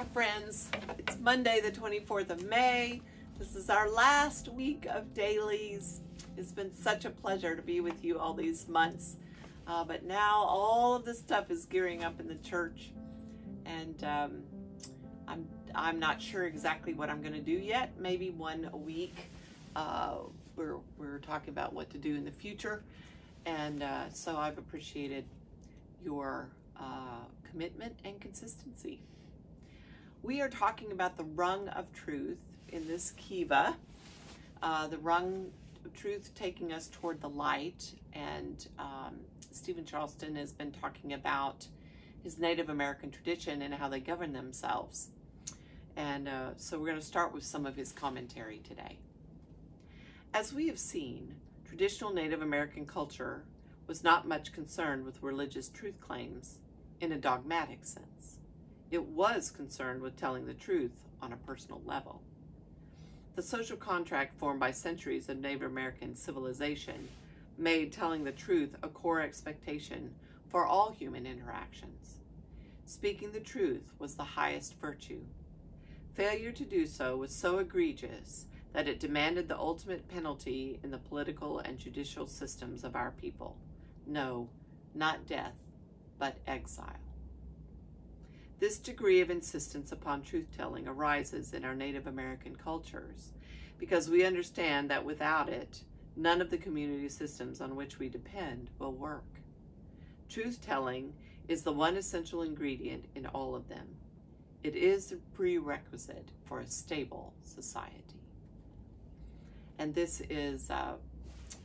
Hi, friends. It's Monday, the 24th of May. This is our last week of dailies. It's been such a pleasure to be with you all these months. Uh, but now all of this stuff is gearing up in the church, and um, I'm I'm not sure exactly what I'm going to do yet. Maybe one a week. Uh, we're we're talking about what to do in the future, and uh, so I've appreciated your uh, commitment and consistency. We are talking about the rung of truth in this kiva, uh, the rung of truth taking us toward the light. And um, Steven Charleston has been talking about his Native American tradition and how they govern themselves. And uh, so we're going to start with some of his commentary today. As we have seen, traditional Native American culture was not much concerned with religious truth claims in a dogmatic sense. It was concerned with telling the truth on a personal level. The social contract formed by centuries of Native American civilization made telling the truth a core expectation for all human interactions. Speaking the truth was the highest virtue. Failure to do so was so egregious that it demanded the ultimate penalty in the political and judicial systems of our people. No, not death, but exile. This degree of insistence upon truth-telling arises in our Native American cultures because we understand that without it, none of the community systems on which we depend will work. Truth-telling is the one essential ingredient in all of them. It is the prerequisite for a stable society. And this is uh,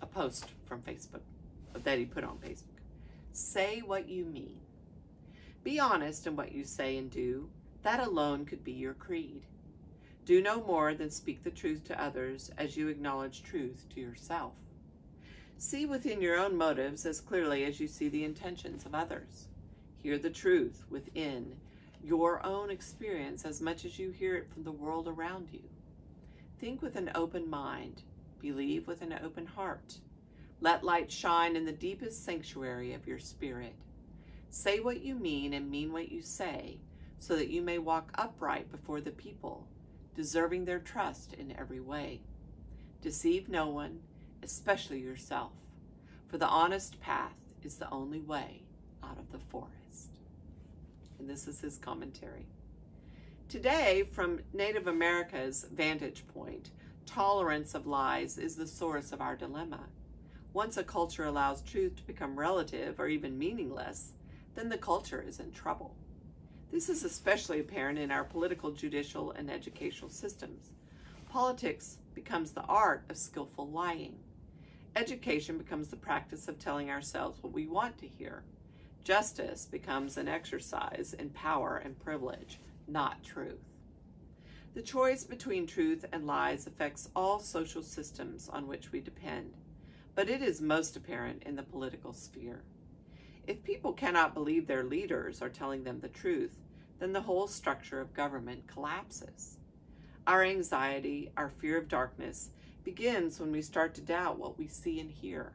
a post from Facebook that he put on Facebook. Say what you mean. Be honest in what you say and do. That alone could be your creed. Do no more than speak the truth to others as you acknowledge truth to yourself. See within your own motives as clearly as you see the intentions of others. Hear the truth within your own experience as much as you hear it from the world around you. Think with an open mind. Believe with an open heart. Let light shine in the deepest sanctuary of your spirit. Say what you mean and mean what you say, so that you may walk upright before the people, deserving their trust in every way. Deceive no one, especially yourself, for the honest path is the only way out of the forest. And this is his commentary. Today, from Native America's vantage point, tolerance of lies is the source of our dilemma. Once a culture allows truth to become relative or even meaningless, then the culture is in trouble. This is especially apparent in our political, judicial, and educational systems. Politics becomes the art of skillful lying. Education becomes the practice of telling ourselves what we want to hear. Justice becomes an exercise in power and privilege, not truth. The choice between truth and lies affects all social systems on which we depend, but it is most apparent in the political sphere. If people cannot believe their leaders are telling them the truth, then the whole structure of government collapses. Our anxiety, our fear of darkness, begins when we start to doubt what we see and hear.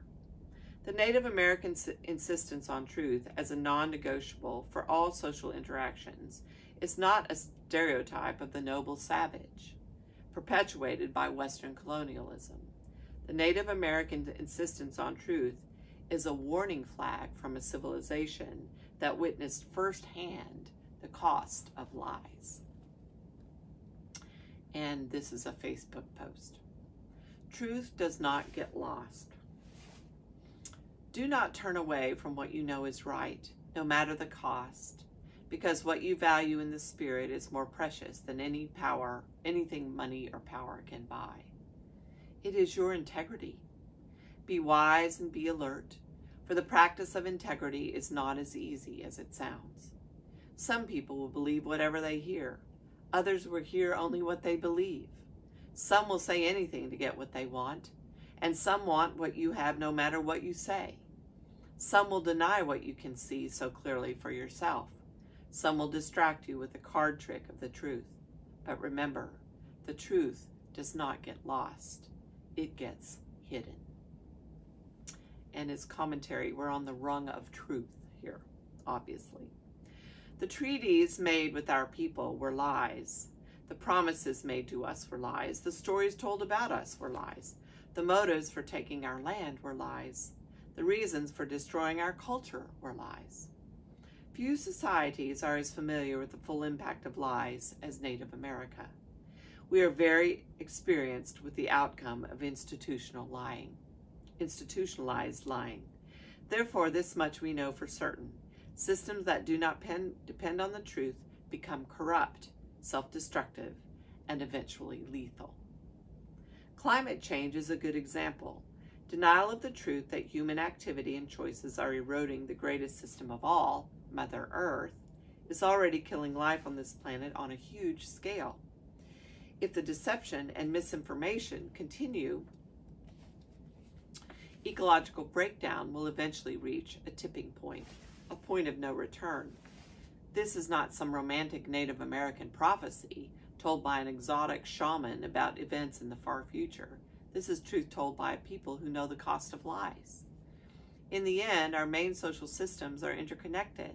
The Native American insistence on truth as a non-negotiable for all social interactions is not a stereotype of the noble savage, perpetuated by Western colonialism. The Native American insistence on truth is a warning flag from a civilization that witnessed firsthand the cost of lies. And this is a Facebook post. Truth does not get lost. Do not turn away from what you know is right, no matter the cost, because what you value in the spirit is more precious than any power, anything money or power can buy. It is your integrity be wise and be alert, for the practice of integrity is not as easy as it sounds. Some people will believe whatever they hear. Others will hear only what they believe. Some will say anything to get what they want, and some want what you have no matter what you say. Some will deny what you can see so clearly for yourself. Some will distract you with the card trick of the truth. But remember, the truth does not get lost. It gets hidden and his commentary. We're on the rung of truth here, obviously. The treaties made with our people were lies. The promises made to us were lies. The stories told about us were lies. The motives for taking our land were lies. The reasons for destroying our culture were lies. Few societies are as familiar with the full impact of lies as Native America. We are very experienced with the outcome of institutional lying, institutionalized lying. Therefore, this much we know for certain. Systems that do not pen, depend on the truth become corrupt, self-destructive, and eventually lethal. Climate change is a good example. Denial of the truth that human activity and choices are eroding the greatest system of all, Mother Earth, is already killing life on this planet on a huge scale. If the deception and misinformation continue, ecological breakdown will eventually reach a tipping point, a point of no return. This is not some romantic Native American prophecy told by an exotic shaman about events in the far future. This is truth told by people who know the cost of lies. In the end, our main social systems are interconnected.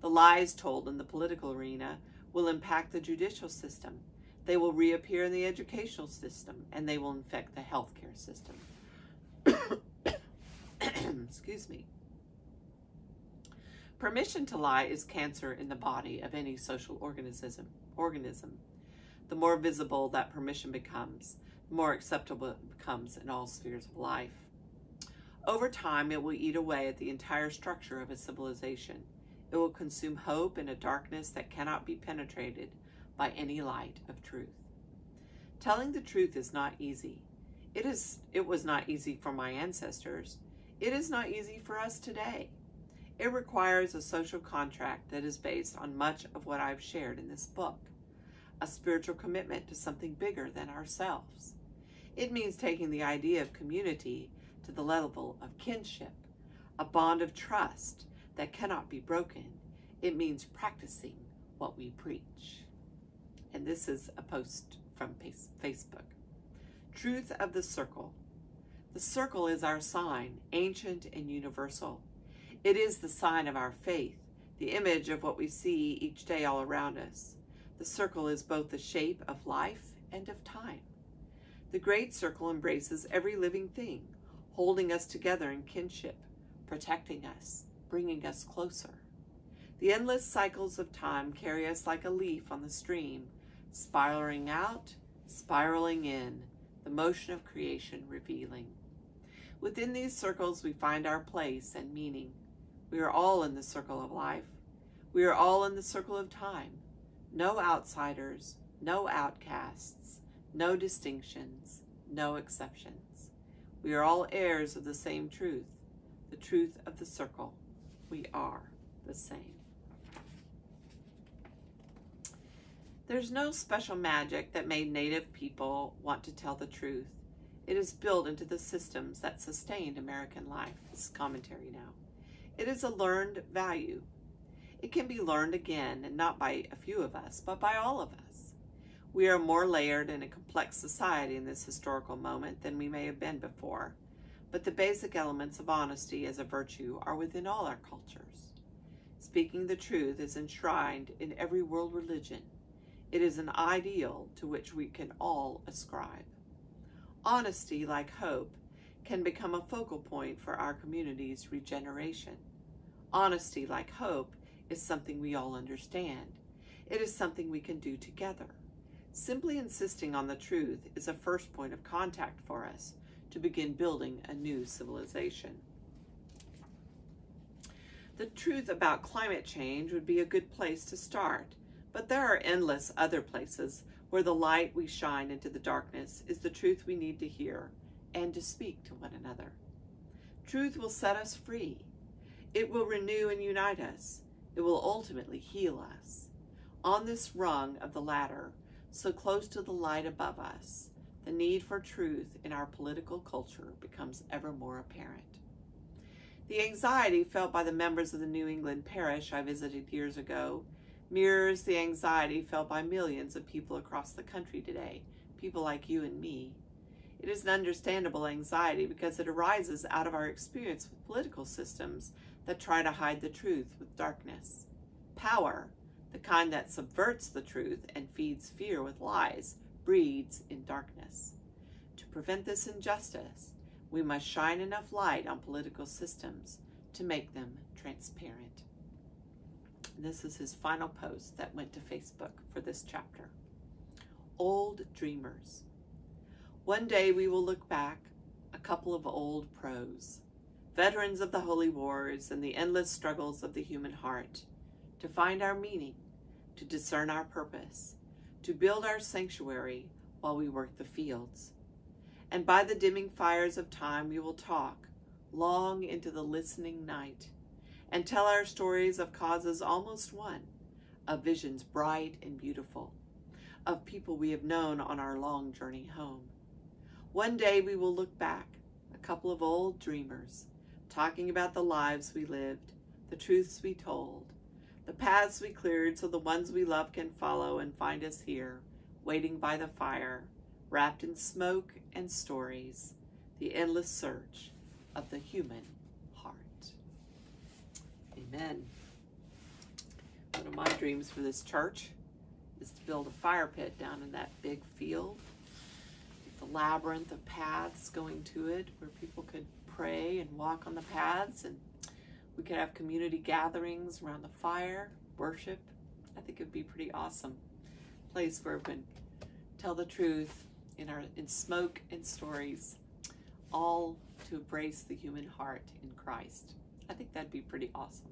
The lies told in the political arena will impact the judicial system. They will reappear in the educational system, and they will infect the healthcare system. Excuse me. Permission to lie is cancer in the body of any social organism. organism. The more visible that permission becomes, the more acceptable it becomes in all spheres of life. Over time, it will eat away at the entire structure of a civilization. It will consume hope in a darkness that cannot be penetrated by any light of truth. Telling the truth is not easy. It is it was not easy for my ancestors. It is not easy for us today. It requires a social contract that is based on much of what I've shared in this book. A spiritual commitment to something bigger than ourselves. It means taking the idea of community to the level of kinship, a bond of trust that cannot be broken. It means practicing what we preach. And this is a post from Facebook. Truth of the circle. The circle is our sign, ancient and universal. It is the sign of our faith, the image of what we see each day all around us. The circle is both the shape of life and of time. The great circle embraces every living thing, holding us together in kinship, protecting us, bringing us closer. The endless cycles of time carry us like a leaf on the stream, spiraling out, spiraling in, the motion of creation revealing. Within these circles, we find our place and meaning. We are all in the circle of life. We are all in the circle of time. No outsiders, no outcasts, no distinctions, no exceptions. We are all heirs of the same truth, the truth of the circle. We are the same. There's no special magic that made Native people want to tell the truth. It is built into the systems that sustained American life. This commentary now. It is a learned value. It can be learned again, and not by a few of us, but by all of us. We are more layered in a complex society in this historical moment than we may have been before, but the basic elements of honesty as a virtue are within all our cultures. Speaking the truth is enshrined in every world religion. It is an ideal to which we can all ascribe. Honesty, like hope, can become a focal point for our community's regeneration. Honesty, like hope, is something we all understand. It is something we can do together. Simply insisting on the truth is a first point of contact for us to begin building a new civilization. The truth about climate change would be a good place to start, but there are endless other places where the light we shine into the darkness is the truth we need to hear and to speak to one another. Truth will set us free. It will renew and unite us. It will ultimately heal us. On this rung of the ladder, so close to the light above us, the need for truth in our political culture becomes ever more apparent. The anxiety felt by the members of the New England parish I visited years ago mirrors the anxiety felt by millions of people across the country today, people like you and me, it is an understandable anxiety because it arises out of our experience with political systems that try to hide the truth with darkness. Power, the kind that subverts the truth and feeds fear with lies, breeds in darkness. To prevent this injustice, we must shine enough light on political systems to make them transparent. And this is his final post that went to Facebook for this chapter. Old Dreamers. One day we will look back, a couple of old pros, veterans of the holy wars and the endless struggles of the human heart, to find our meaning, to discern our purpose, to build our sanctuary while we work the fields. And by the dimming fires of time we will talk, long into the listening night, and tell our stories of causes almost won, of visions bright and beautiful, of people we have known on our long journey home. One day we will look back, a couple of old dreamers, talking about the lives we lived, the truths we told, the paths we cleared so the ones we love can follow and find us here, waiting by the fire, wrapped in smoke and stories, the endless search of the human. Amen. One of my dreams for this church is to build a fire pit down in that big field with a labyrinth of paths going to it where people could pray and walk on the paths and we could have community gatherings around the fire, worship. I think it would be pretty awesome place where we can tell the truth in our in smoke and stories, all to embrace the human heart in Christ. I think that'd be pretty awesome.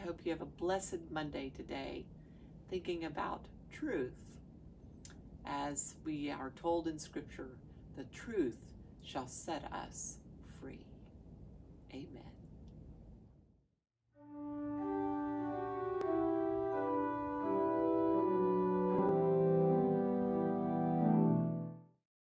I hope you have a blessed Monday today, thinking about truth. As we are told in Scripture, the truth shall set us free. Amen.